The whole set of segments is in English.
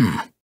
Hmm.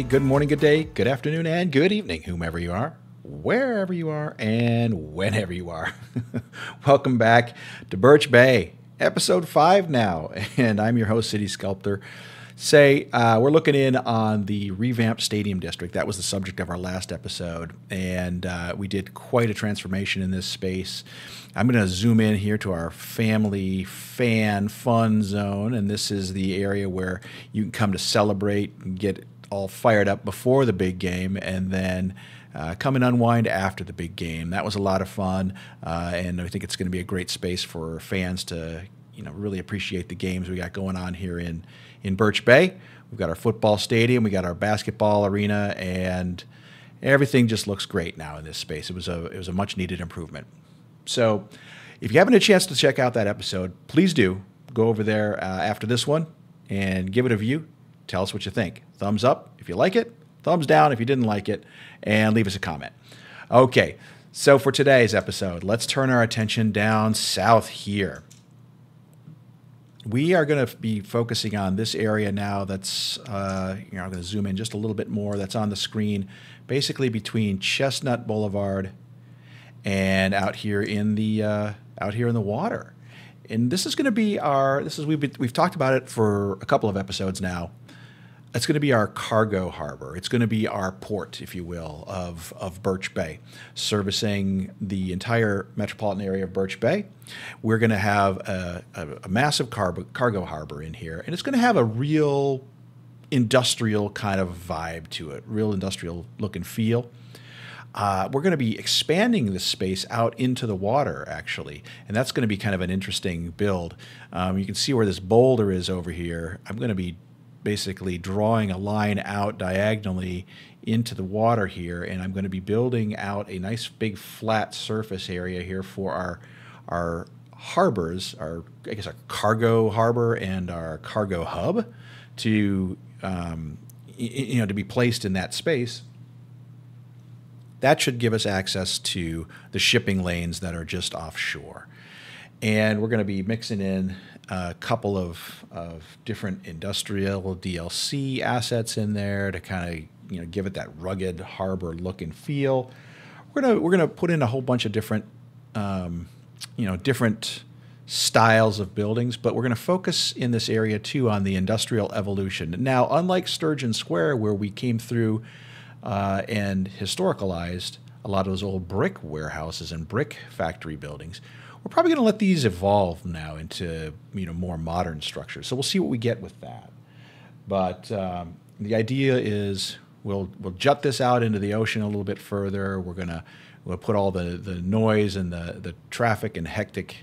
Everybody. Good morning, good day, good afternoon, and good evening, whomever you are, wherever you are, and whenever you are. Welcome back to Birch Bay, episode five now. And I'm your host, City Sculptor. Say, uh, we're looking in on the revamped stadium district. That was the subject of our last episode. And uh, we did quite a transformation in this space. I'm going to zoom in here to our family fan fun zone. And this is the area where you can come to celebrate and get all fired up before the big game and then uh, come and unwind after the big game. That was a lot of fun. Uh, and I think it's going to be a great space for fans to you know really appreciate the games we got going on here in in Birch Bay. We've got our football stadium, we got our basketball arena, and everything just looks great now in this space. It was a it was a much needed improvement. So, if you haven't a chance to check out that episode, please do go over there uh, after this one and give it a view. Tell us what you think. Thumbs up if you like it. Thumbs down if you didn't like it, and leave us a comment. Okay, so for today's episode, let's turn our attention down south here we are going to be focusing on this area now that's, uh, you know, I'm going to zoom in just a little bit more. That's on the screen, basically between Chestnut Boulevard and out here in the, uh, out here in the water. And this is going to be our, this is, we've, been, we've talked about it for a couple of episodes now. It's going to be our cargo harbor. It's going to be our port, if you will, of, of Birch Bay, servicing the entire metropolitan area of Birch Bay. We're going to have a, a, a massive cargo, cargo harbor in here, and it's going to have a real industrial kind of vibe to it, real industrial look and feel. Uh, we're going to be expanding this space out into the water, actually, and that's going to be kind of an interesting build. Um, you can see where this boulder is over here. I'm going to be basically drawing a line out diagonally into the water here and I'm going to be building out a nice big flat surface area here for our our harbors our I guess our cargo harbor and our cargo hub to um, you know to be placed in that space. That should give us access to the shipping lanes that are just offshore. And we're going to be mixing in a couple of, of different industrial DLC assets in there to kind of you know give it that rugged harbor look and feel. We're gonna we're gonna put in a whole bunch of different um, you know different styles of buildings, but we're to focus in this area too on the industrial evolution. Now, unlike Sturgeon Square, where we came through uh, and historicalized a lot of those old brick warehouses and brick factory buildings, we're probably going to let these evolve now into you know more modern structures. So we'll see what we get with that. But um, the idea is we'll we'll jut this out into the ocean a little bit further. We're gonna we'll put all the the noise and the the traffic and hectic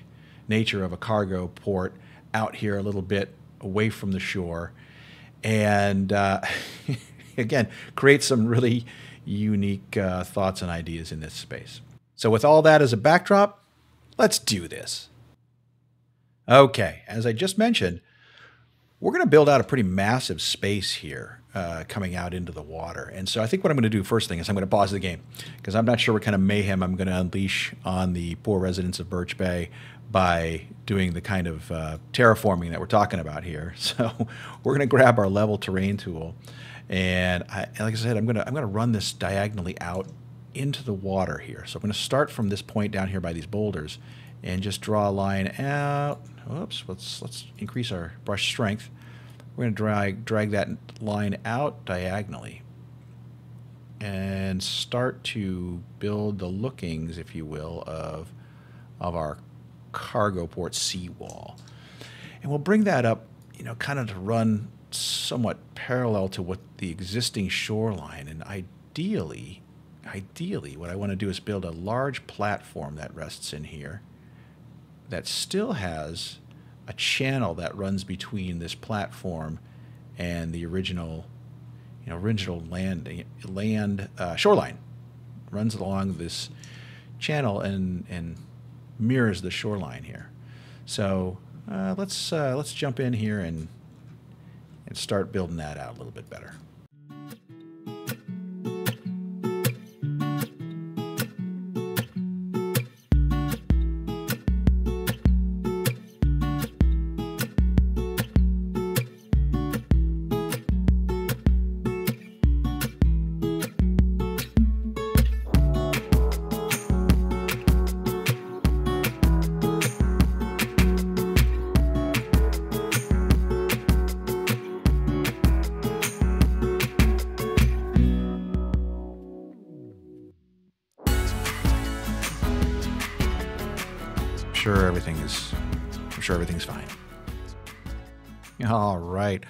nature of a cargo port out here a little bit away from the shore, and uh, again create some really unique uh, thoughts and ideas in this space. So with all that as a backdrop, Let's do this. Okay, as I just mentioned, we're going to build out a pretty massive space here uh, coming out into the water. And so I think what I'm going to do first thing is I'm going to pause the game because I'm not sure what kind of mayhem I'm going to unleash on the poor residents of Birch Bay by doing the kind of uh, terraforming that we're talking about here. So we're going to grab our level terrain tool. And I, like I said, I'm going to I'm going to run this diagonally out into the water here. So I'm going to start from this point down here by these boulders and just draw a line out. Oops, let's, let's increase our brush strength. We're going to drag, drag that line out diagonally and start to build the lookings, if you will, of, of our cargo port seawall. And we'll bring that up, you know, kind of to run somewhat parallel to what the existing shoreline and ideally ideally, what I want to do is build a large platform that rests in here that still has a channel that runs between this platform and the original, you know, original land land uh, shoreline runs along this channel and and mirrors the shoreline here. So uh, let's uh, let's jump in here and and start building that out a little bit better. Sure everything is I'm sure everything's fine. All right.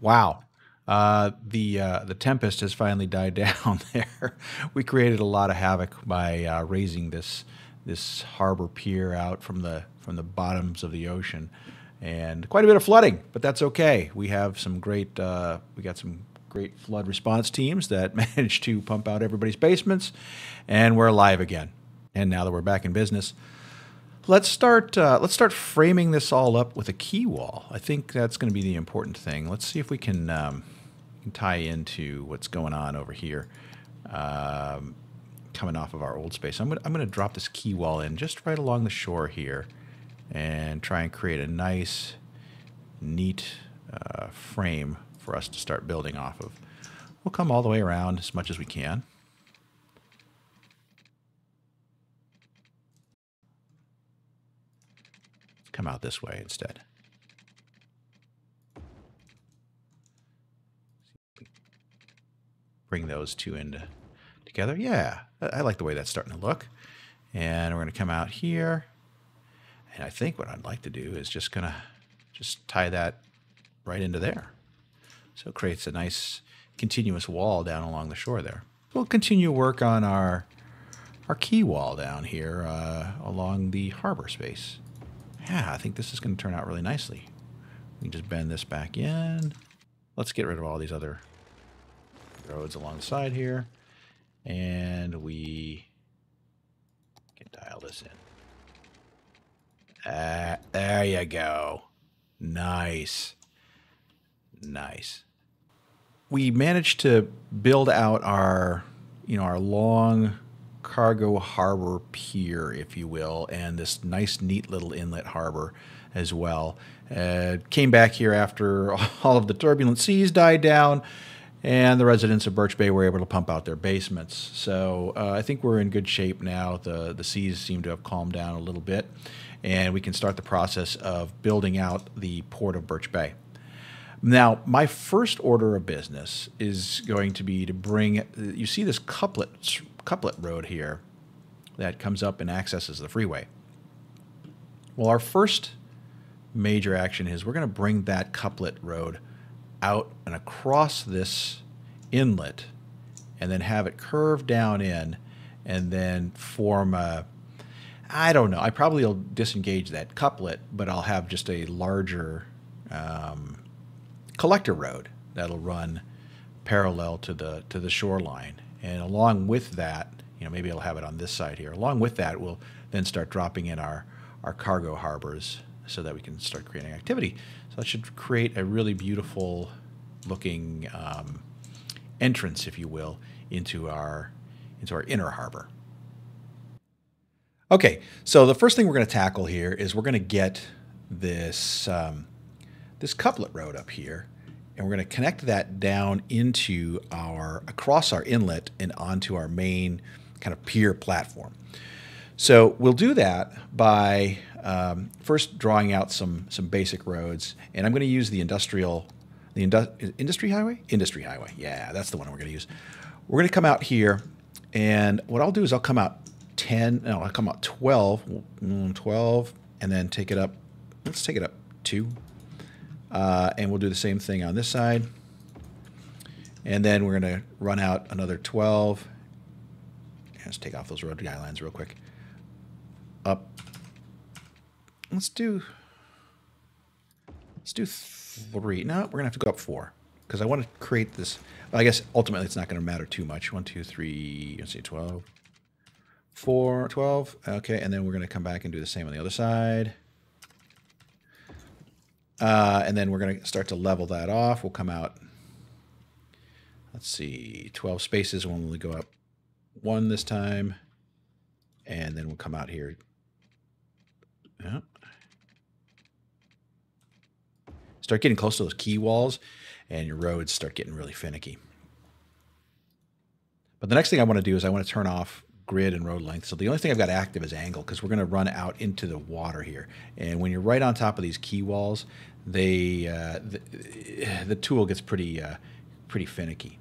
Wow. Uh, the uh, the tempest has finally died down there. we created a lot of havoc by uh, raising this this harbor pier out from the from the bottoms of the ocean, and quite a bit of flooding. But that's okay. We have some great uh, we got some great flood response teams that managed to pump out everybody's basements, and we're alive again. And now that we're back in business, let's start uh, let's start framing this all up with a quay wall. I think that's going to be the important thing. Let's see if we can, um, tie into what's going on over here, um, coming off of our old space. I'm gonna I'm gonna drop this quay wall in just right along the shore here, and try and create a nice, neat uh, frame for us to start building off of. We'll come all the way around as much as we can. Come out this way instead. Bring those two in together. Yeah, I like the way that's starting to look. And we're going to come out here. And I think what I'd like to do is just going to just tie that right into there. So it creates a nice continuous wall down along the shore there. We'll continue work on our our quay wall down here uh, along the harbor space yeah, I think this is going to turn out really nicely. We can just bend this back in. Let's get rid of all these other roads along the side here. And we can dial this in. Uh, there you go. Nice. Nice. We managed to build out our, you know, our long cargo harbor pier, if you will, and this nice, neat little inlet harbor as well. Uh, came back here after all of the turbulent seas died down, and the residents of Birch Bay were able to pump out their basements. So uh, I think we're in good shape now. The the seas seem to have calmed down a little bit, and we can start the process of building out the port of Birch Bay. Now, my first order of business is going to be to bring. You see this couplet couplet road here that comes up and accesses the freeway. Well, our first major action is we're going to bring that couplet road out and across this inlet and then have it curve down in and then form a I don't know. I probably will disengage that couplet, but I'll have just a larger um, collector road that'll run parallel to the to the shoreline and along with that, you know, maybe I'll have it on this side here. Along with that, we'll then start dropping in our, our cargo harbors so that we can start creating activity. So that should create a really beautiful looking um, entrance, if you will, into our, into our inner harbor. Okay, so the first thing we're going to tackle here is we're going to get this, um, this couplet road up here and we're going to connect that down into our across our inlet and onto our main kind of pier platform. So we'll do that by um, first drawing out some some basic roads, and I'm going to use the industrial the indu- industry highway industry highway. Yeah, that's the one we're going to use. We're going to come out here, and what I'll do is I'll come out 10, no, I'll come out 12, mm, 12, and then take it up. Let's take it up two, uh, and we'll do the same thing on this side. And then we're going to run out another 12. Let's take off those road guidelines real quick. Up. Let's do. Let's do three. No, we're gonna have to go up four because I want to create this. I guess ultimately it's not going to matter too much. One, two, three. Let's see, 12, four, 12. Okay, and then we're going to come back and do the same on the other side. Uh, and then we're going to start to level that off. We'll come out, let's see, 12 spaces. We'll only go up one this time. And then we'll come out here. Yeah. Start getting close to those quay walls, and your roads start getting really finicky. But the next thing I want to do is I want to turn off grid and road length. So the only thing I've got active is angle because we're going to run out into the water here. And when you're right on top of these quay walls, they uh, the, the, tool gets pretty uh, pretty finicky.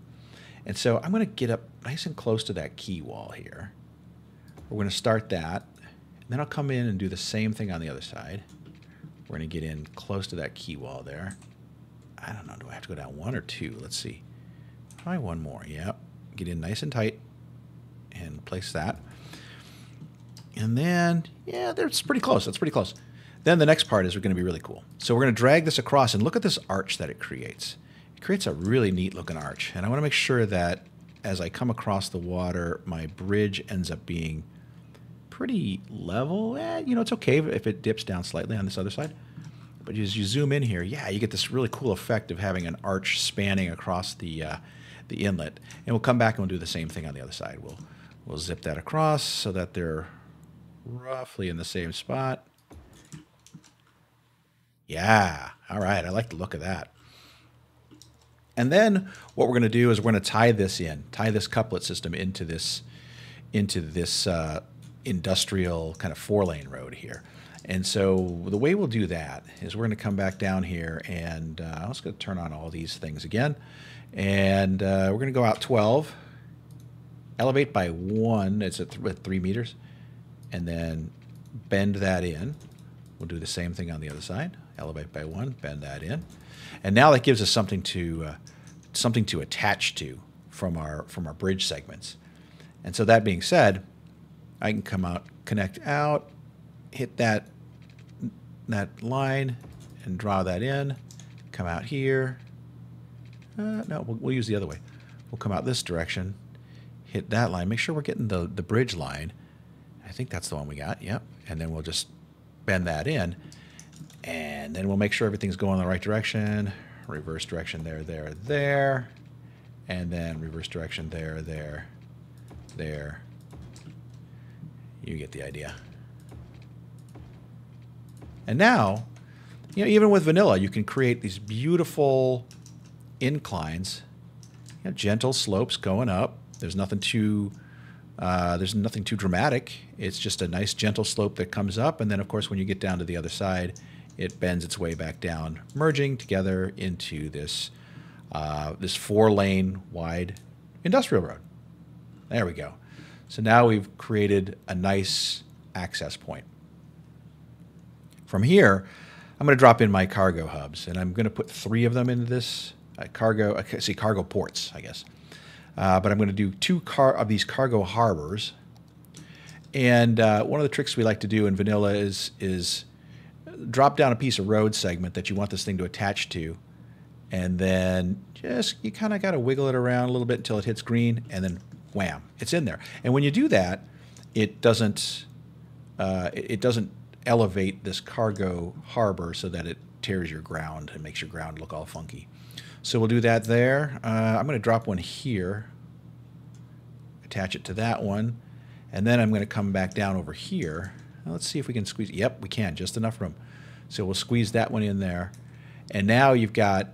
And so I'm going to get up nice and close to that quay wall here. We're going to start that. Then I'll come in and do the same thing on the other side. We're going to get in close to that quay wall there. I don't know, do I have to go down one or two? Let's see. Try one more. Yep. Get in nice and tight and place that. And then, yeah, that's pretty close. That's pretty close. Then the next part is going to be really cool. So we're going to drag this across and look at this arch that it creates. It creates a really neat looking arch. And I want to make sure that as I come across the water, my bridge ends up being pretty level. Eh, you know, it's okay if it dips down slightly on this other side. But as you zoom in here, yeah, you get this really cool effect of having an arch spanning across the uh, the inlet. And we'll come back and we'll do the same thing on the other side. We'll We'll zip that across so that they're roughly in the same spot. Yeah, all right, I like the look of that. And then what we're going to do is we're going to tie this in, tie this couplet system into this, into this uh, industrial kind of four-lane road here. And so the way we'll do that is we're going to come back down here and uh, I'm just going to turn on all these things again. And uh, we're going to go out 12 elevate by one, it's at, th at three meters, and then bend that in. We'll do the same thing on the other side. Elevate by one, bend that in, and now that gives us something to uh, something to attach to from our from our bridge segments. And so that being said, I can come out, connect out, hit that that line, and draw that in. Come out here. Uh, no, we'll, we'll use the other way. We'll come out this direction hit that line. Make sure we're getting the, the bridge line. I think that's the one we got. Yep. And then we'll just bend that in. And then we'll make sure everything's going in the right direction. Reverse direction there, there, there. And then reverse direction there, there, there. You get the idea. And now, you know, even with vanilla, you can create these beautiful inclines, you know, gentle slopes going up there's nothing too uh, there's nothing too dramatic. It's just a nice gentle slope that comes up, and then of course when you get down to the other side, it bends its way back down, merging together into this uh, this four lane wide industrial road. There we go. So now we've created a nice access point. From here, I'm going to drop in my cargo hubs, and I'm going to put three of them into this uh, cargo. Uh, see, cargo ports, I guess. Uh, but I'm going to do two car of these cargo harbors. And uh, one of the tricks we like to do in vanilla is is drop down a piece of road segment that you want this thing to attach to, and then just you kind of got to wiggle it around a little bit until it hits green, and then wham, it's in there. And when you do that, it doesn't uh, it doesn't elevate this cargo harbor so that it tears your ground and makes your ground look all funky. So we'll do that there. Uh, I'm going to drop one here, attach it to that one, and then I'm going to come back down over here. Now let's see if we can squeeze. Yep, we can, just enough room. So we'll squeeze that one in there. And now you've got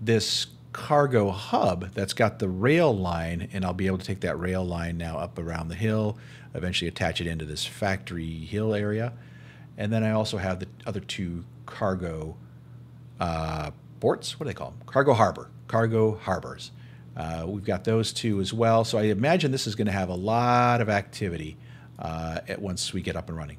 this cargo hub that's got the rail line, and I'll be able to take that rail line now up around the hill, eventually attach it into this factory hill area. And then I also have the other two cargo uh, ports. What do they call them? Cargo harbor, cargo harbors. Uh, we've got those two as well. So I imagine this is going to have a lot of activity uh, once we get up and running.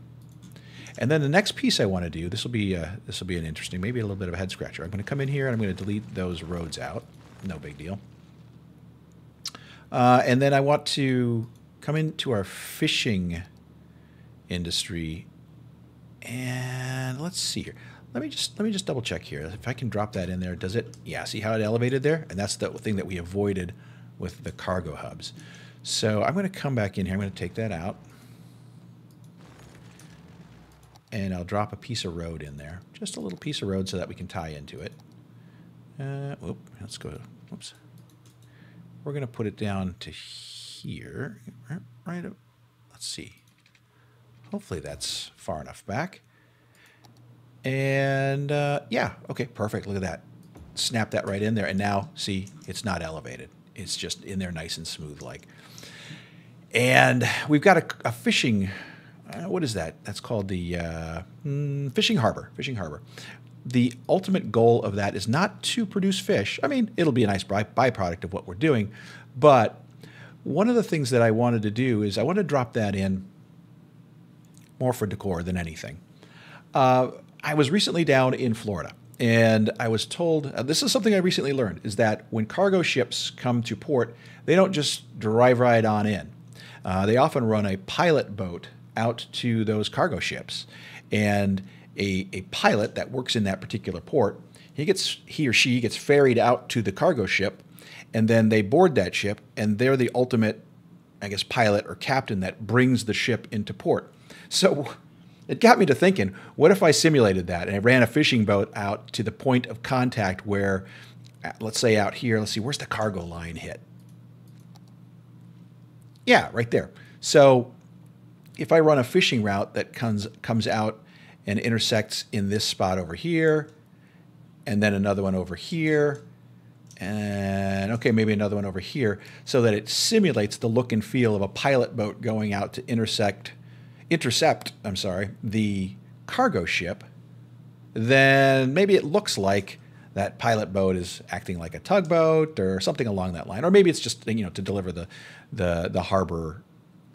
And then the next piece I want to do, this will be uh, this will be an interesting, maybe a little bit of a head scratcher. I'm going to come in here and I'm going to delete those roads out. No big deal. Uh, and then I want to come into our fishing industry. And let's see here. Let me just let me just double check here. If I can drop that in there, does it? Yeah, see how it elevated there? And that's the thing that we avoided with the cargo hubs. So I'm going to come back in here. I'm going to take that out. And I'll drop a piece of road in there. Just a little piece of road so that we can tie into it. Uh, whoop, let's go. Whoops. We're going to put it down to here. Right, up, let's see. Hopefully that's far enough back. And uh, yeah, okay, perfect. Look at that. Snap that right in there. And now, see, it's not elevated. It's just in there nice and smooth like. And we've got a, a fishing, what is that? That's called the uh, mm, fishing harbor. Fishing harbor. The ultimate goal of that is not to produce fish. I mean, it'll be a nice byproduct of what we're doing. But one of the things that I wanted to do is I want to drop that in more for decor than anything. Uh, I was recently down in Florida and I was told uh, this is something I recently learned is that when cargo ships come to port, they don't just drive right on in. Uh, they often run a pilot boat out to those cargo ships, and a, a pilot that works in that particular port, he gets he or she gets ferried out to the cargo ship, and then they board that ship, and they're the ultimate, I guess, pilot or captain that brings the ship into port. So it got me to thinking, what if I simulated that and I ran a fishing boat out to the point of contact where, uh, let's say out here, let's see, where's the cargo line hit? Yeah, right there. So if I run a fishing route that comes comes out and intersects in this spot over here, and then another one over here, and okay, maybe another one over here, so that it simulates the look and feel of a pilot boat going out to intersect intercept, I'm sorry, the cargo ship, then maybe it looks like that pilot boat is acting like a tugboat or something along that line, or maybe it's just you know to deliver the the the harbor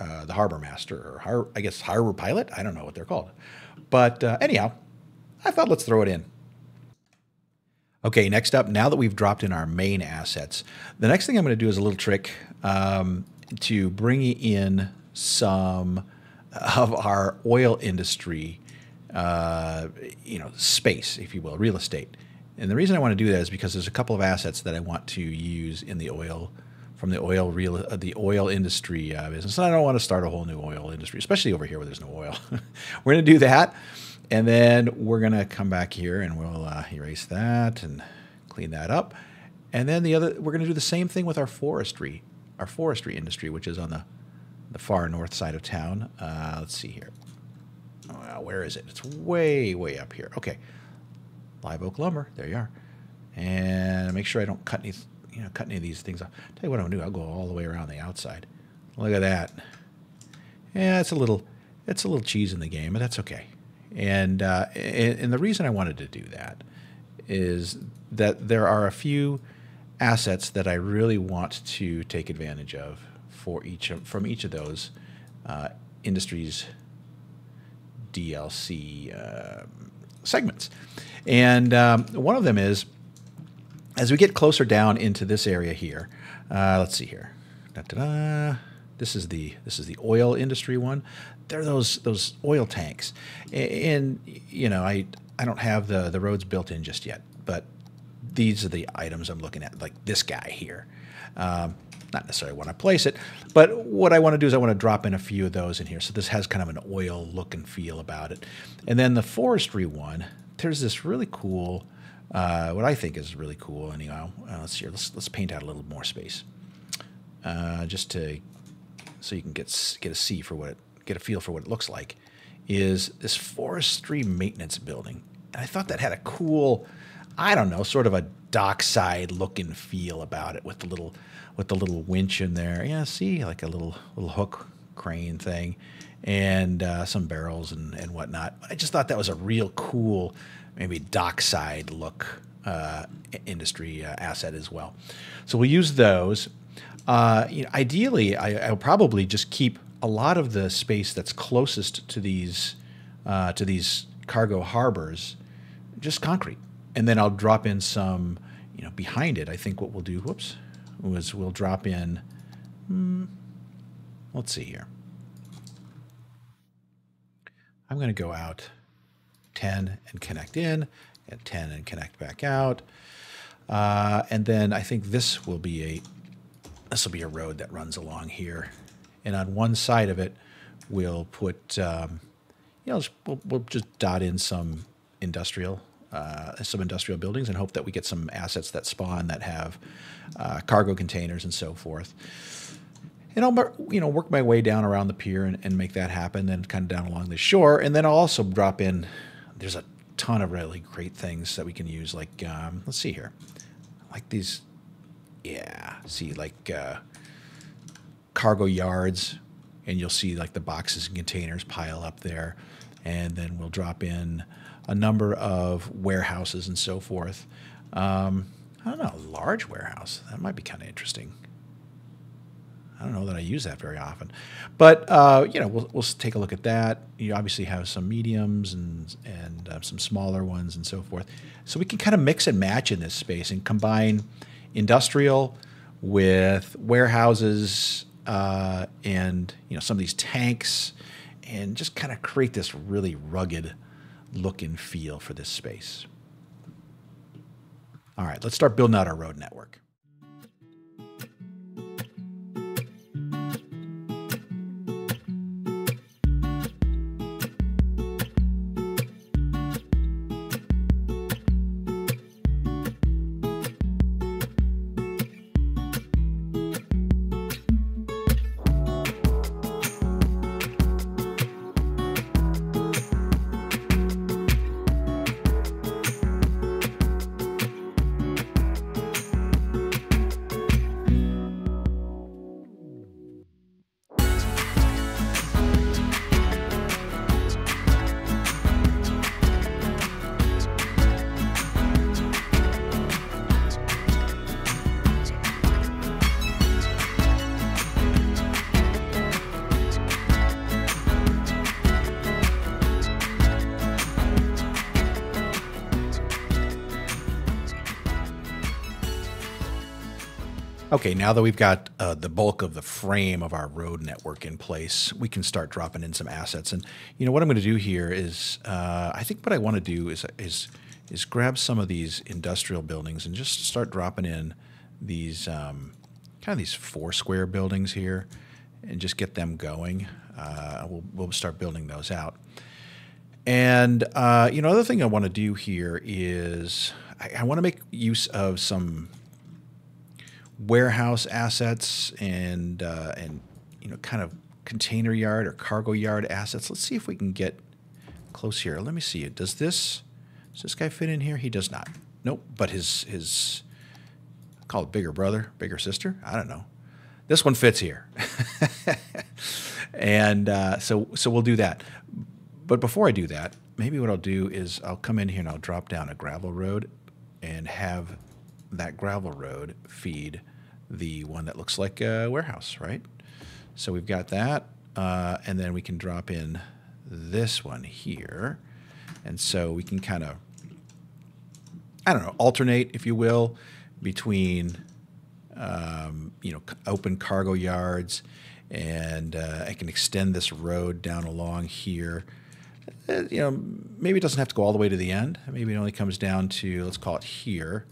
uh, the harbor master or har- I guess harbor pilot. I don't know what they're called, but uh, anyhow, I thought let's throw it in. Okay, next up, now that we've dropped in our main assets, the next thing I'm going to do is a little trick um, to bring in some of our oil industry, uh, you know, space, if you will, real estate. And the reason I want to do that is because there's a couple of assets that I want to use in the oil from the oil real uh, the oil industry uh, business. And I don't want to start a whole new oil industry, especially over here where there's no oil. we're going to do that, and then we're going to come back here and we'll uh, erase that and clean that up. And then the other, we're going to do the same thing with our forestry, our forestry industry, which is on the the far north side of town. Uh, let's see here. Where is it? It's way, way up here. Okay. Live oak lumber. There you are. And make sure I don't cut any, you know, cut any of these things off. Tell you what I'm gonna do. I'll go all the way around the outside. Look at that. Yeah, it's a little, it's a little cheese in the game, but that's okay. And uh, and, and the reason I wanted to do that is that there are a few assets that I really want to take advantage of for each of, from each of those uh, industries DLC uh, segments. And um, one of them is as we get closer down into this area here. Uh, let's see here. Da, da, da. This is the this is the oil industry one. There are those those oil tanks, and, you know I I don't have the the roads built in just yet, but these are the items I'm looking at, like this guy here. Um, not necessarily want to place it, but what I want to do is I want to drop in a few of those in here. So this has kind of an oil look and feel about it. And then the forestry one, there's this really cool, uh, what I think is really cool. Anyhow, uh, let's see, let's let's paint out a little more space, uh, just to so you can get get a see for what it, get a feel for what it looks like. Is this forestry maintenance building? And I thought that had a cool, I don't know, sort of a dockside look and feel about it with the little with the little winch in there. Yeah, see, like a little little hook crane thing, and uh, some barrels and and whatnot. I just thought that was a real cool, maybe dockside look uh, industry uh, asset as well. So we'll use those. Uh, you know, ideally, I, will probably just keep a lot of the space that's closest to these uh, to these cargo harbors, just concrete, and then I'll drop in some, you know, behind it. I think what we'll do. Whoops was we'll drop in, hmm, let's see here. I'm going to go out 10 and connect in, and 10 and connect back out. Uh, and then I think this will be a, this will be a road that runs along here, and on one side of it, we'll put, um, you know, we'll, we'll just dot in some industrial, uh, some industrial buildings, and hope that we get some assets that spawn that have uh, cargo containers and so forth. And I'll, you know, work my way down around the pier and, and make that happen, then kind of down along the shore, and then I'll also drop in. There's a ton of really great things that we can use, like um, let's see here, like these yeah, see like uh, cargo yards, and you'll see like the boxes and containers pile up there, and then we'll drop in a number of warehouses and so forth. Um, I don't know, a large warehouse that might be kind of interesting. I don't know that I use that very often, but uh, you know we'll, we'll take a look at that. You obviously have some mediums and and uh, some smaller ones and so forth, so we can kind of mix and match in this space and combine industrial with warehouses uh, and you know some of these tanks and just kind of create this really rugged look and feel for this space. All right, let's start building out our road network. Okay, now that we've got uh, the bulk of the frame of our road network in place, we can start dropping in some assets. And you know what I'm going to do here is, uh, I think what I want to do is is is grab some of these industrial buildings and just start dropping in these um, kind of these four square buildings here, and just get them going. Uh, we'll we'll start building those out. And uh, you know, other thing I want to do here is I, I want to make use of some warehouse assets and uh, and you know kind of container yard or cargo yard assets. Let's see if we can get close here. Let me see. It. Does this does this guy fit in here? He does not. Nope. But his his call it bigger brother, bigger sister. I don't know. This one fits here, and uh, so so we'll do that. But before I do that, maybe what I'll do is I'll come in here and I'll drop down a gravel road and have that gravel road feed the one that looks like a warehouse, right? So we've got that, uh, and then we can drop in this one here. And so we can kind of, I don't know, alternate, if you will, between, um, you know, open cargo yards, and uh, I can extend this road down along here. Uh, you know, maybe it doesn't have to go all the way to the end. Maybe it only comes down to, let's call it here.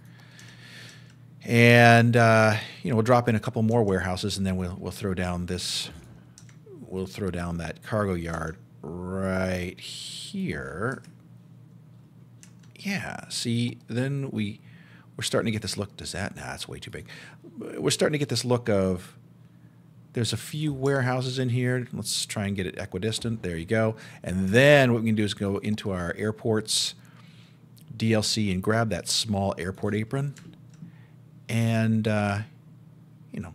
And uh, you know, we'll drop in a couple more warehouses, and then we'll we'll throw down this. We'll throw down that cargo yard right here. Yeah. See, then we we're starting to get this look. Does that? Nah, it's way too big. We're starting to get this look of. There's a few warehouses in here. Let's try and get it equidistant. There you go. And then what we can do is go into our airports DLC and grab that small airport apron and uh, you know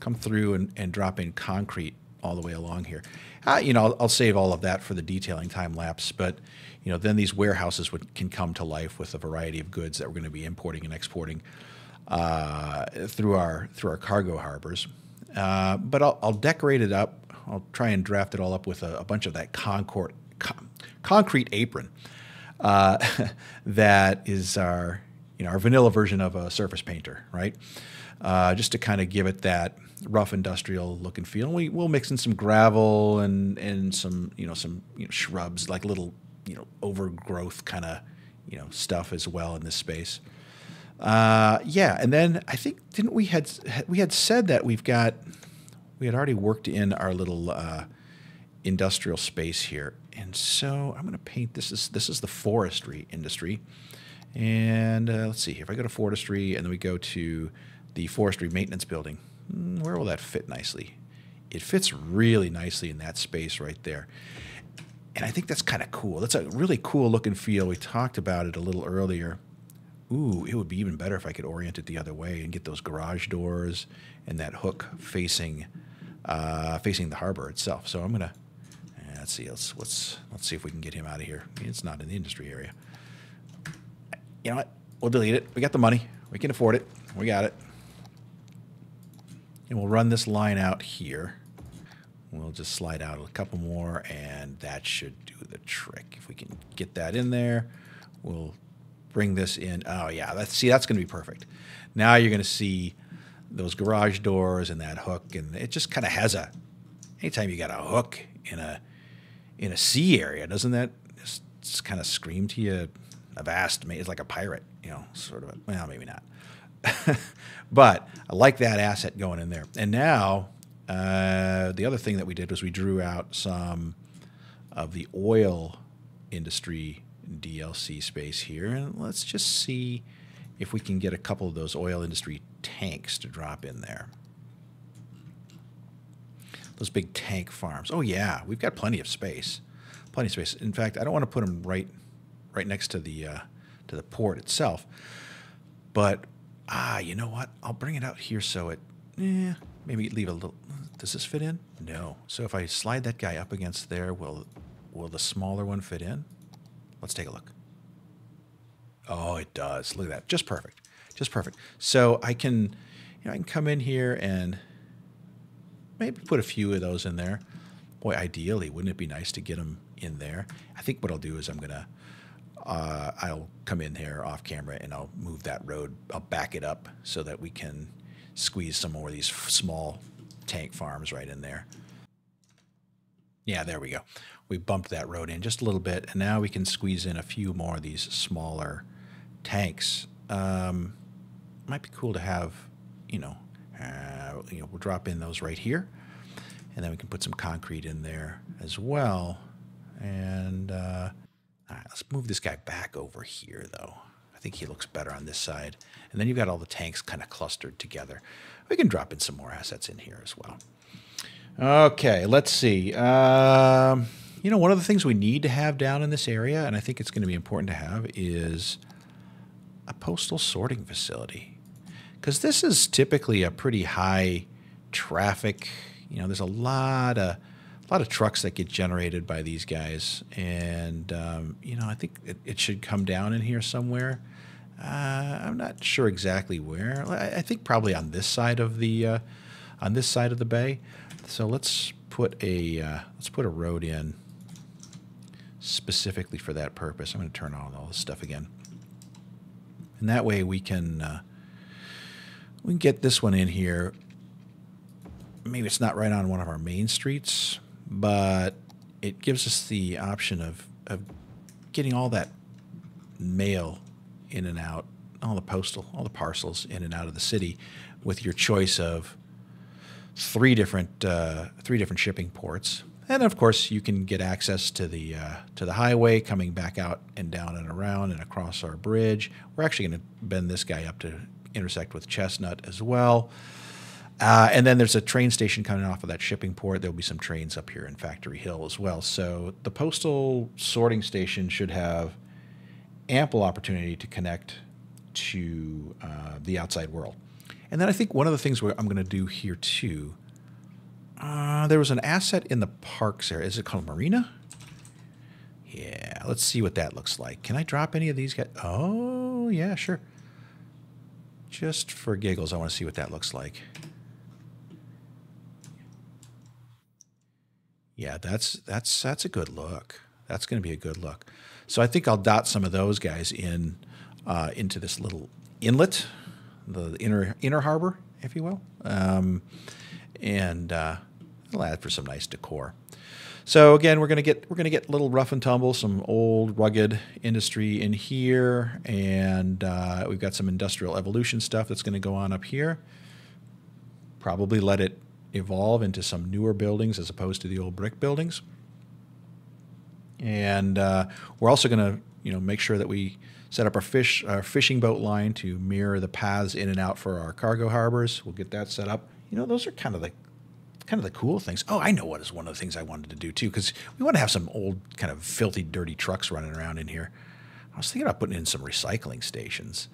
come through and, and drop in concrete all the way along here. Uh, you know, I'll, I'll, save all of that for the detailing time lapse, but you know, then these warehouses would, can come to life with a variety of goods that we're going to be importing and exporting uh, through our through our cargo harbors. Uh, but I'll, I'll, decorate it up. I'll try and draft it all up with a, a bunch of that concord, con concrete apron uh, that is our you know, our vanilla version of a surface painter, right? Uh, just to kind of give it that rough industrial look and feel. And we will mix in some gravel and and some you know some you know, shrubs like little you know overgrowth kind of you know stuff as well in this space. Uh, yeah, and then I think didn't we had we had said that we've got we had already worked in our little uh, industrial space here, and so I'm going to paint this is this is the forestry industry, and uh, let's see here if I go to forestry and then we go to the forestry maintenance building, hmm, where will that fit nicely? It fits really nicely in that space right there. And I think that's kind of cool. That's a really cool look and feel. We talked about it a little earlier ooh, it would be even better if I could orient it the other way and get those garage doors and that hook facing uh, facing the harbor itself. So I'm gonna let's see let's let's let's see if we can get him out of here. It's not in the industry area. You know what? We'll delete it. We got the money. We can afford it. We got it. And we'll run this line out here. We'll just slide out a couple more, and that should do the trick. If we can get that in there, we'll bring this in. Oh yeah, let's see, that's going to be perfect. Now you're going to see those garage doors and that hook, and it just kind of has a. Anytime you got a hook in a in a sea area, doesn't that just, just kind of scream to you a vast? It's like a pirate, you know, sort of. A, well, maybe not. but I like that asset going in there. And now uh, the other thing that we did was we drew out some of the oil industry DLC space here. And let's just see if we can get a couple of those oil industry tanks to drop in there. Those big tank farms. Oh yeah, we've got plenty of space. Plenty of space. In fact, I don't want to put them right right next to the uh, to the port itself. But ah, you know what? I'll bring it out here so it eh, maybe leave a little does this fit in? No. So if I slide that guy up against there, will will the smaller one fit in? Let's take a look. Oh, it does. Look at that. Just perfect. Just perfect. So I can, you know, I can come in here and maybe put a few of those in there. Boy, ideally, wouldn't it be nice to get them in there? I think what I'll do is I'm gonna, uh, I'll come in here off camera and I'll move that road. I'll back it up so that we can squeeze some more of these small tank farms right in there. Yeah, there we go we bumped that road in just a little bit, and now we can squeeze in a few more of these smaller tanks. Um, might be cool to have, you know, uh, you know, we'll drop in those right here, and then we can put some concrete in there as well. And uh, all right, let's move this guy back over here, though. I think he looks better on this side. And then you've got all the tanks kind of clustered together. We can drop in some more assets in here as well. Okay, let's see. Um, you know, one of the things we need to have down in this area, and I think it's going to be important to have, is a postal sorting facility. Because this is typically a pretty high traffic, you know, there's a lot of a lot of trucks that get generated by these guys, and um, you know, I think it, it, should come down in here somewhere. Uh, I'm not sure exactly where. I, I, think probably on this side of the uh, on this side of the bay. So let's put a uh, let's put a road in specifically for that purpose. I'm going to turn on all this stuff again. And that way we can uh, we can get this one in here. Maybe it's not right on one of our main streets, but it gives us the option of, of getting all that mail in and out, all the postal, all the parcels in and out of the city with your choice of three different uh, three different shipping ports and of course, you can get access to the uh, to the highway coming back out and down and around and across our bridge. We're actually going to bend this guy up to intersect with Chestnut as well. Uh, and then there's a train station coming off of that shipping port. There'll be some trains up here in Factory Hill as well. So the postal sorting station should have ample opportunity to connect to uh, the outside world. And then I think one of the things I'm going to do here too uh, there was an asset in the parks area. Is it called Marina? Yeah, let's see what that looks like. Can I drop any of these guys? Oh, yeah, sure. Just for giggles, I want to see what that looks like. Yeah, that's that's that's a good look. That's going to be a good look. So I think I'll dot some of those guys in uh, into this little inlet, the inner inner harbor, if you will. Um, and uh, it'll add for some nice decor. So again, we're gonna get we're gonna get a little rough and tumble, some old rugged industry in here, and uh, we've got some industrial evolution stuff that's gonna go on up here. Probably let it evolve into some newer buildings as opposed to the old brick buildings. And uh, we're also gonna you know make sure that we set up our fish our fishing boat line to mirror the paths in and out for our cargo harbors. We'll get that set up. You know, those are kind of the kind of the cool things. Oh, I know what is one of the things I wanted to do too, because we want to have some old, kind of filthy, dirty trucks running around in here. I was thinking about putting in some recycling stations,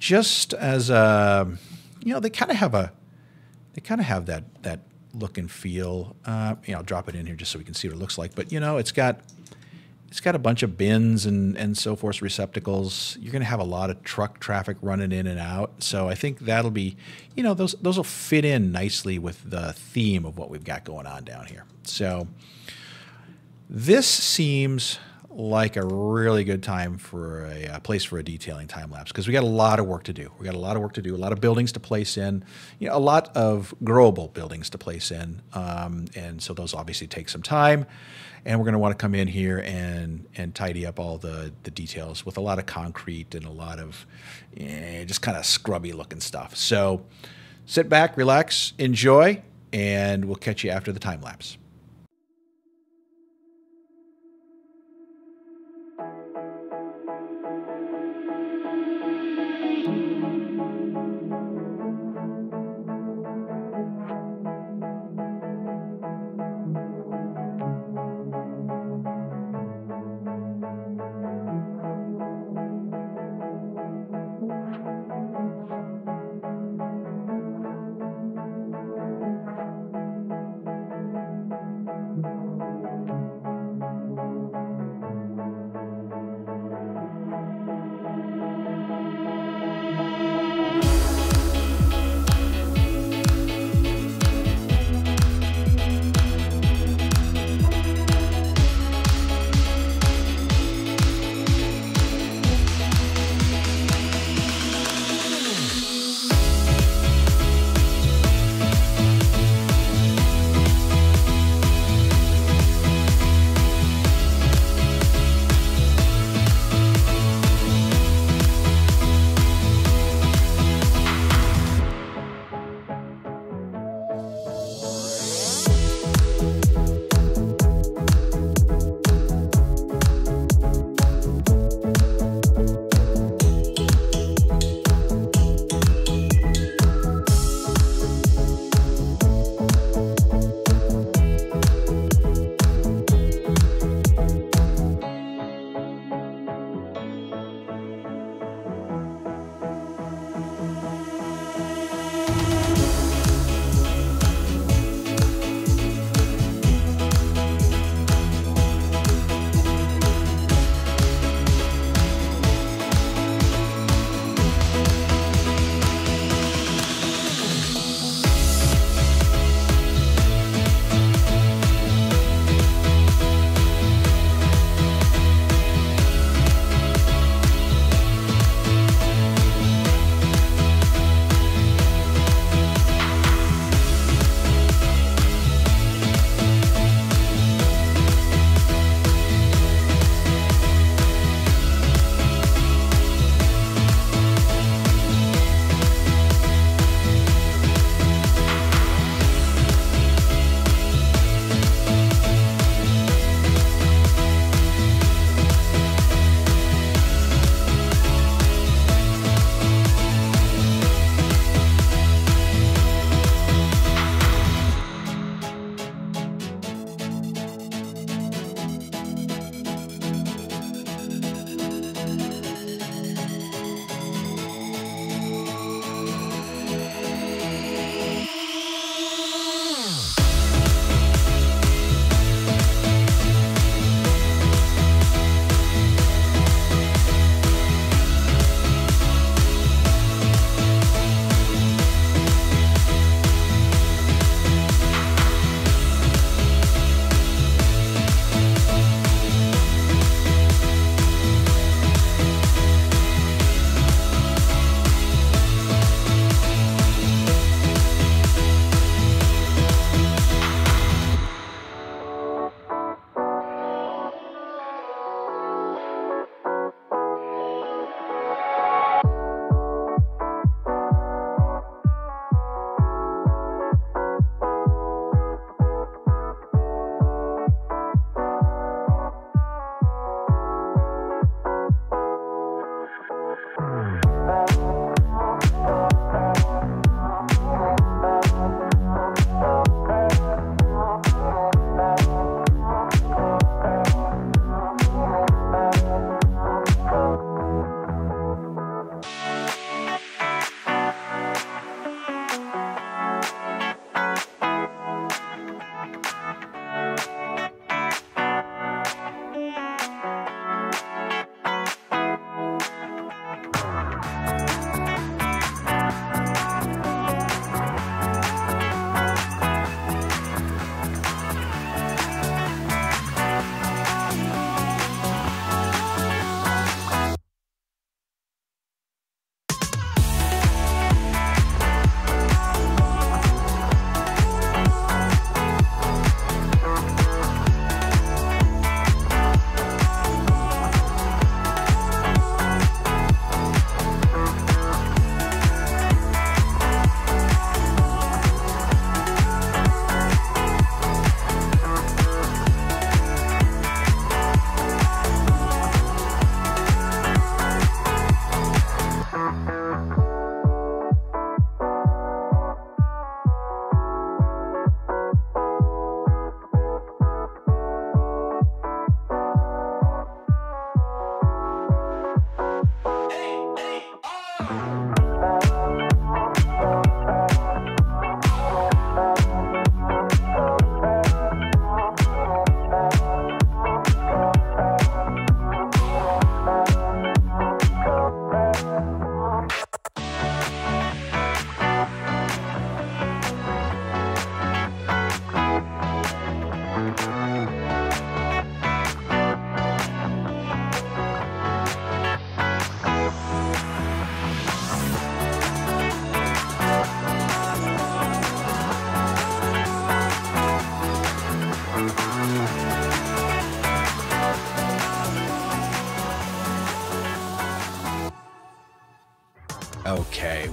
just as a, you know, they kind of have a, they kind of have that that look and feel. Uh, you know, I'll drop it in here just so we can see what it looks like. But you know, it's got it's got a bunch of bins and, and so forth, receptacles. You're going to have a lot of truck traffic running in and out. So I think that'll be, you know, those those will fit in nicely with the theme of what we've got going on down here. So this seems like a really good time for a, a place for a detailing time lapse because we got a lot of work to do. We got a lot of work to do, a lot of buildings to place in, you know, a lot of growable buildings to place in, um, and so those obviously take some time and we're going to want to come in here and and tidy up all the the details with a lot of concrete and a lot of eh, just kind of scrubby looking stuff. So sit back, relax, enjoy, and we'll catch you after the time lapse.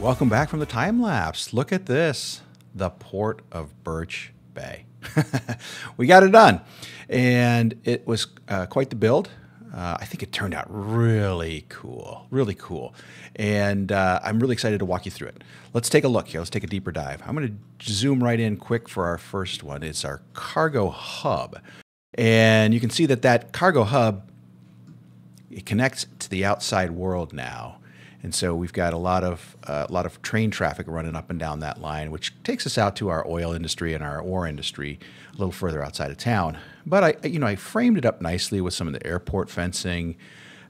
Welcome back from the time lapse. Look at this the port of Birch Bay. we got it done, and it was uh, quite the build. Uh, I think it turned out really cool, really cool. And uh, I'm really excited to walk you through it. Let's take a look here. Let's take a deeper dive. I'm going to zoom right in quick for our first one. It's our cargo hub. And you can see that that cargo hub, it connects to the outside world now. And so we've got a lot of uh, a lot of train traffic running up and down that line, which takes us out to our oil industry and our ore industry a little further outside of town. But I, you know, I framed it up nicely with some of the airport fencing.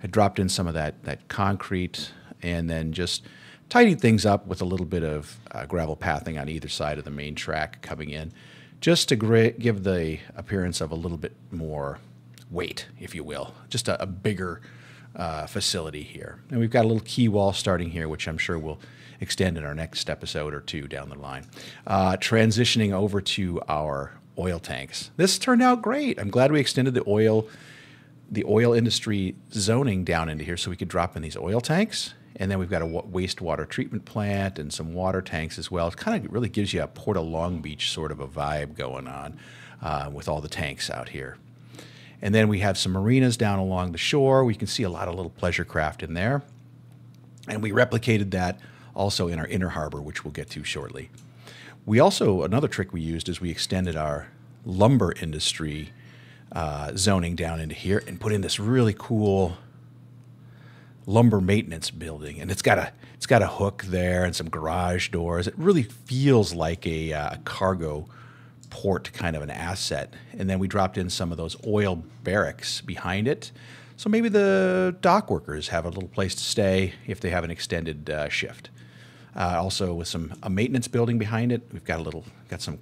I dropped in some of that that concrete, and then just tidied things up with a little bit of uh, gravel pathing on either side of the main track coming in, just to give the appearance of a little bit more weight, if you will, just a, a bigger uh, facility here. And we've got a little quay wall starting here, which I'm sure will extend in our next episode or two down the line. Uh, transitioning over to our oil tanks. This turned out great. I'm glad we extended the oil the oil industry zoning down into here so we could drop in these oil tanks. And then we've got a wastewater treatment plant and some water tanks as well. It kind of really gives you a Port of Long Beach sort of a vibe going on uh, with all the tanks out here. And then we have some marinas down along the shore. We can see a lot of little pleasure craft in there. And we replicated that also in our inner harbor, which we'll get to shortly. We also, another trick we used is we extended our lumber industry uh, zoning down into here and put in this really cool lumber maintenance building. And it's got a, it's got a hook there and some garage doors. It really feels like a uh, cargo port kind of an asset. And then we dropped in some of those oil barracks behind it. So maybe the dock workers have a little place to stay if they have an extended uh, shift. Uh, also, with some a maintenance building behind it, we've got a little got some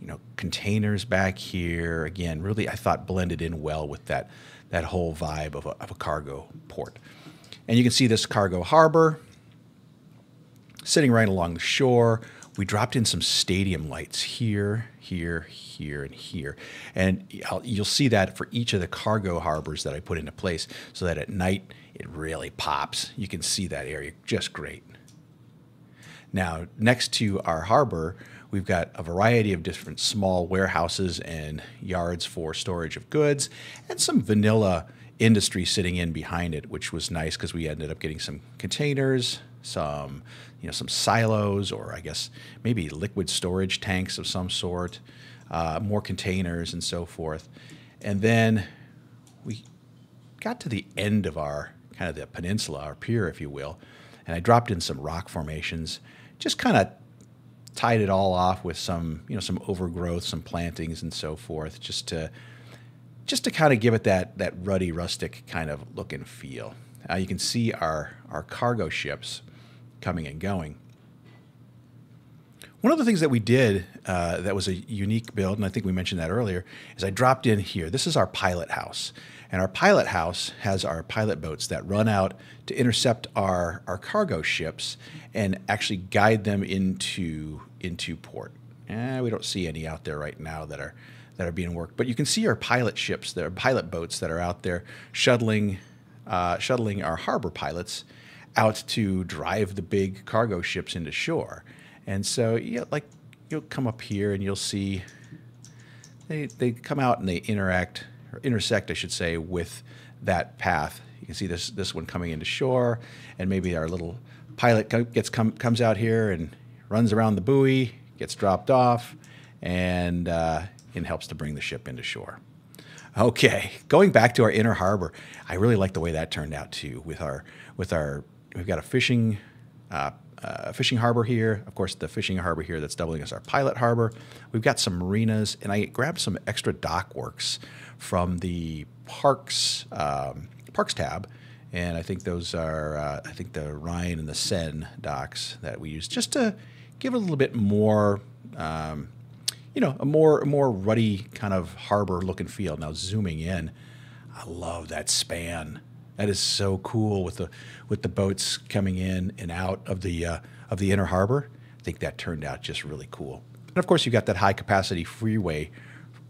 you know containers back here. Again, really, I thought blended in well with that that whole vibe of a, of a cargo port. And you can see this cargo harbor sitting right along the shore we dropped in some stadium lights here, here, here, and here. And you'll see that for each of the cargo harbors that I put into place so that at night it really pops. You can see that area just great. Now, next to our harbor, we've got a variety of different small warehouses and yards for storage of goods and some vanilla industry sitting in behind it, which was nice because we ended up getting some containers, some you know some silos, or I guess maybe liquid storage tanks of some sort, uh, more containers and so forth. And then we got to the end of our kind of the peninsula, our pier, if you will, and I dropped in some rock formations, just kind of tied it all off with some you know some overgrowth, some plantings and so forth, just to just to kind of give it that that ruddy rustic kind of look and feel. Uh, you can see our our cargo ships coming and going. One of the things that we did uh, that was a unique build, and I think we mentioned that earlier, is I dropped in here. This is our pilot house. And our pilot house has our pilot boats that run out to intercept our, our cargo ships and actually guide them into, into port. Eh, we don't see any out there right now that are, that are being worked. But you can see our pilot ships, there are pilot boats that are out there shuttling, uh, shuttling our harbor pilots out to drive the big cargo ships into shore. And so, yeah, like you'll come up here and you'll see they, they come out and they interact or intersect, I should say, with that path. You can see this this one coming into shore, and maybe our little pilot gets come, comes out here and runs around the buoy, gets dropped off, and uh, and helps to bring the ship into shore. Okay, going back to our inner harbor, I really like the way that turned out too. With our with our we've got a fishing uh, uh, fishing harbor here. Of course, the fishing harbor here that's doubling as our pilot harbor. We've got some marinas, and I grabbed some extra dock works from the parks um, parks tab. And I think those are, uh, I think the Rhine and the Seine docks that we use just to give a little bit more, um, you know, a more, a more ruddy kind of harbor look and feel. Now, zooming in, I love that span that is so cool with the with the boats coming in and out of the uh, of the inner harbor. I think that turned out just really cool. And of course, you've got that high capacity freeway,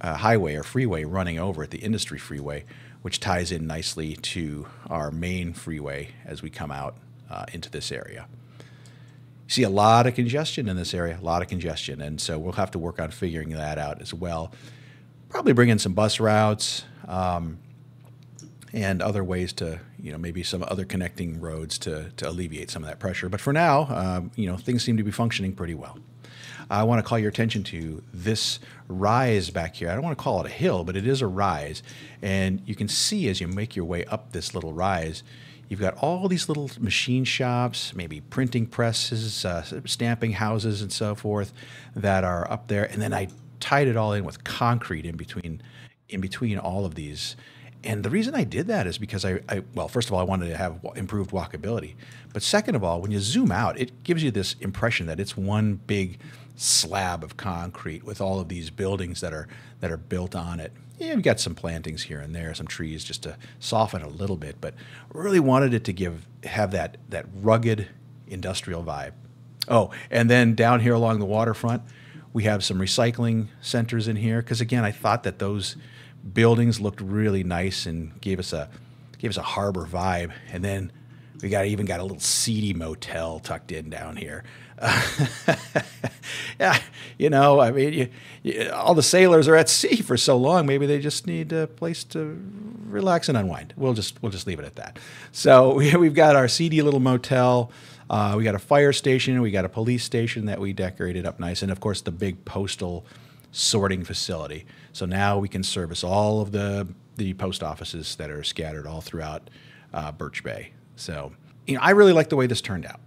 uh, highway or freeway running over at the industry freeway, which ties in nicely to our main freeway as we come out uh, into this area. see a lot of congestion in this area, a lot of congestion. And so we'll have to work on figuring that out as well. Probably bring in some bus routes um, and other ways to, you know, maybe some other connecting roads to, to alleviate some of that pressure. But for now, um, you know, things seem to be functioning pretty well. I want to call your attention to this rise back here. I don't want to call it a hill, but it is a rise. And you can see as you make your way up this little rise, You've got all these little machine shops, maybe printing presses, uh, stamping houses, and so forth that are up there. And then I tied it all in with concrete in between, in between all of these. And the reason I did that is because I, I, well, first of all, I wanted to have improved walkability. But second of all, when you zoom out, it gives you this impression that it's one big slab of concrete with all of these buildings that are that are built on it yeah, we got some plantings here and there, some trees just to soften a little bit, but really wanted it to give have that that rugged industrial vibe. Oh, and then down here along the waterfront, we have some recycling centers in here because again, I thought that those buildings looked really nice and gave us a gave us a harbor vibe. And then we got even got a little seedy motel tucked in down here. yeah, you know, I mean, you, you, all the sailors are at sea for so long. Maybe they just need a place to relax and unwind. We'll just we'll just leave it at that. So we, we've got our seedy little motel. Uh, we got a fire station. We got a police station that we decorated up nice, and of course the big postal sorting facility. So now we can service all of the the post offices that are scattered all throughout uh, Birch Bay. So you know, I really like the way this turned out.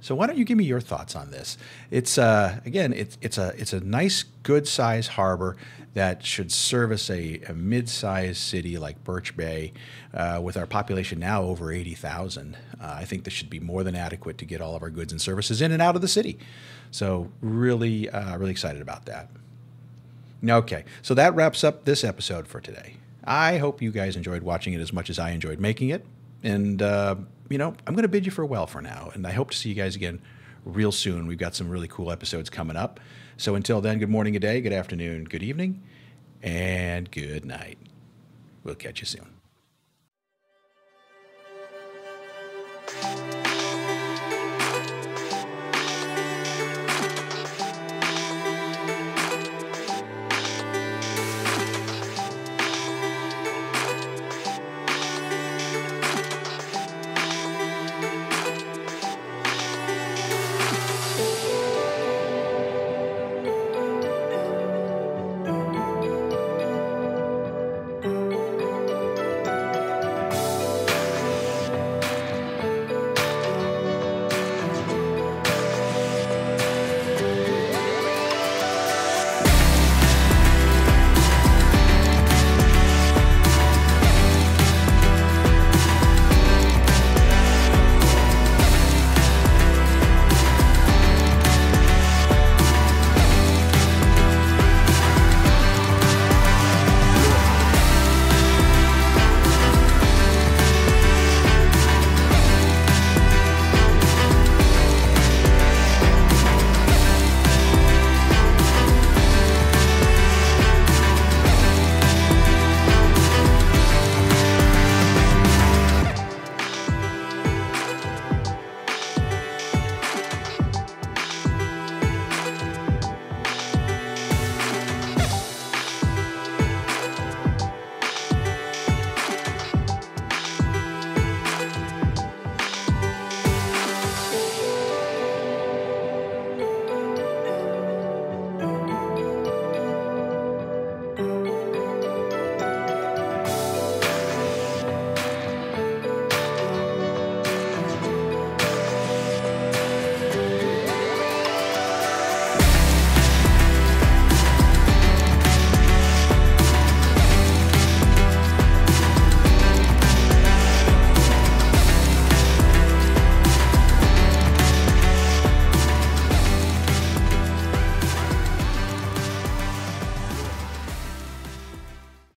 So why don't you give me your thoughts on this? It's uh, again, it's it's a it's a nice, good size harbor that should service a, a mid-sized city like Birch Bay, uh, with our population now over eighty thousand. Uh, I think this should be more than adequate to get all of our goods and services in and out of the city. So really, uh, really excited about that. Okay, so that wraps up this episode for today. I hope you guys enjoyed watching it as much as I enjoyed making it, and uh, you know, I'm going to bid you farewell for now, and I hope to see you guys again real soon. We've got some really cool episodes coming up. So until then, good morning, good day, good afternoon, good evening, and good night. We'll catch you soon.